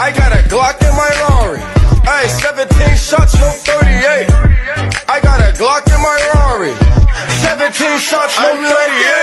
I got a Glock in my Rari. Hey, 17 shots, no 38. I got a Glock in my Rari. 17 shots, no 38.